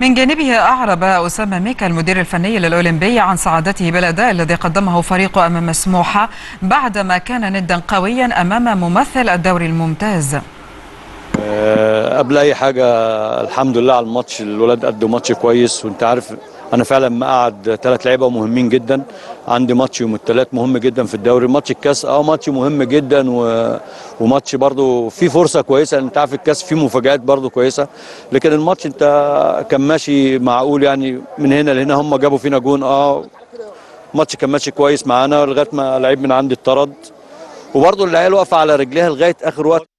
من جانبه أعرب أسامة ميكا المدير الفني للأولمبي عن سعادته بالأداء الذي قدمه فريقه أمام سموحة بعدما كان ندا قويا أمام ممثل الدوري الممتاز. أه قبل أي حاجة الحمد لله على الماتش الولاد قدوا ماتش كويس وأنت عارف أنا فعلا مقعد ثلاث لعيبة مهمين جدا. عندي ماتش يوم الثلاث مهم جدا في الدوري ماتش الكاس. آه ماتش مهم جدا و... وماتش برضو فيه فرصة كويسة. أنت عارف الكاس فيه مفاجآت برضو كويسة. لكن الماتش أنت كان ماشي معقول يعني من هنا لهنا. هم جابوا فينا جون. آه الماتش كان ماشي كويس معانا لغاية ما لعيب من عندي اتطرد وبرضو العيال واقفة على رجليها لغاية آخر وقت.